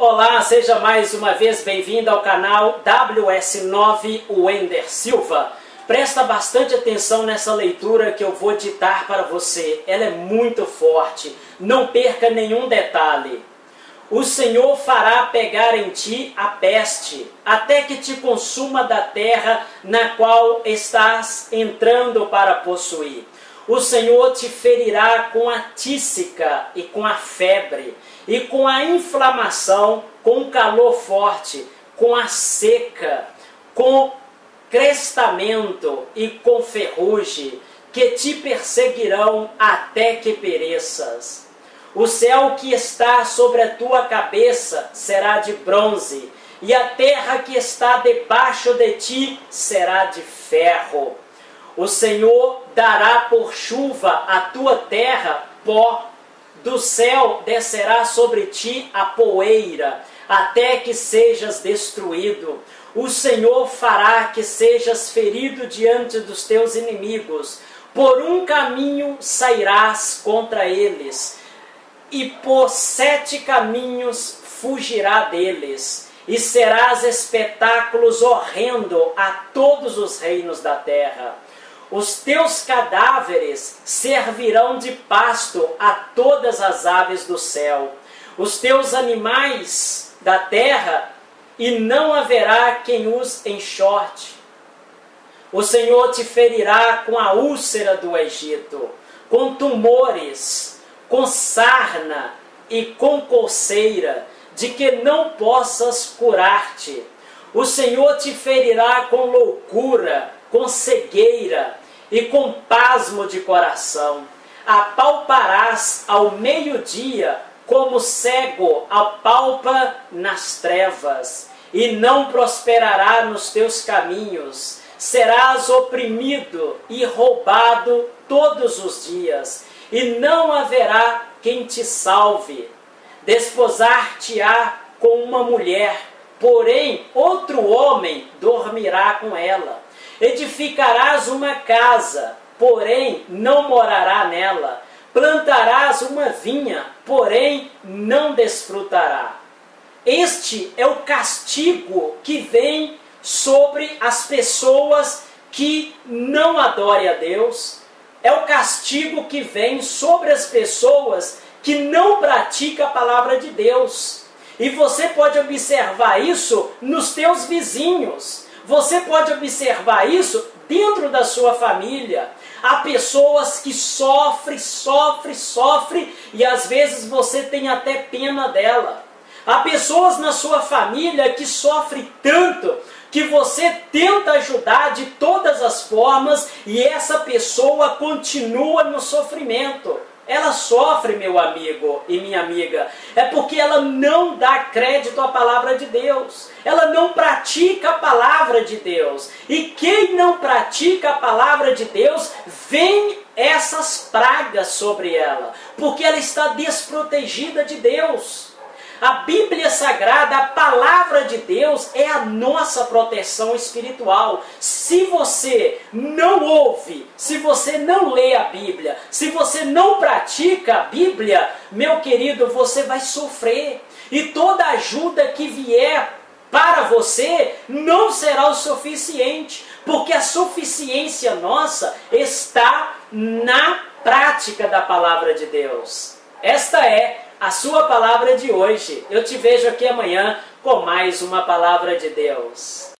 Olá, seja mais uma vez bem-vindo ao canal WS9 Wender Silva. Presta bastante atenção nessa leitura que eu vou ditar para você. Ela é muito forte. Não perca nenhum detalhe. O Senhor fará pegar em ti a peste, até que te consuma da terra na qual estás entrando para possuir. O Senhor te ferirá com a tísica e com a febre, e com a inflamação, com o calor forte, com a seca, com crestamento e com ferrugem, que te perseguirão até que pereças. O céu que está sobre a tua cabeça será de bronze, e a terra que está debaixo de ti será de ferro. O Senhor dará por chuva a tua terra pó, do céu descerá sobre ti a poeira, até que sejas destruído. O Senhor fará que sejas ferido diante dos teus inimigos. Por um caminho sairás contra eles, e por sete caminhos fugirá deles, e serás espetáculos horrendo a todos os reinos da terra. Os teus cadáveres servirão de pasto a todas as aves do céu, os teus animais da terra, e não haverá quem os enxorte. O Senhor te ferirá com a úlcera do Egito, com tumores, com sarna e com coceira, de que não possas curar-te. O Senhor te ferirá com loucura, com cegueira e com pasmo de coração. Apalparás ao meio-dia, como cego apalpa nas trevas, e não prosperará nos teus caminhos. Serás oprimido e roubado todos os dias, e não haverá quem te salve. Desposar-te-á com uma mulher, porém outro homem dormirá com ela Edificarás uma casa, porém não morará nela. Plantarás uma vinha, porém não desfrutará. Este é o castigo que vem sobre as pessoas que não adorem a Deus. É o castigo que vem sobre as pessoas que não praticam a palavra de Deus. E você pode observar isso nos teus vizinhos. Você pode observar isso dentro da sua família. Há pessoas que sofrem, sofrem, sofrem e às vezes você tem até pena dela. Há pessoas na sua família que sofrem tanto que você tenta ajudar de todas as formas e essa pessoa continua no sofrimento ela sofre, meu amigo e minha amiga, é porque ela não dá crédito à palavra de Deus. Ela não pratica a palavra de Deus. E quem não pratica a palavra de Deus, vem essas pragas sobre ela, porque ela está desprotegida de Deus. A Bíblia Sagrada, a palavra de Deus, é a nossa proteção espiritual. Se você não ouve, se você não lê a Bíblia, se você não pratica a Bíblia, meu querido, você vai sofrer. E toda ajuda que vier para você não será o suficiente, porque a suficiência nossa está na prática da palavra de Deus. Esta é a sua palavra de hoje. Eu te vejo aqui amanhã com mais uma palavra de Deus.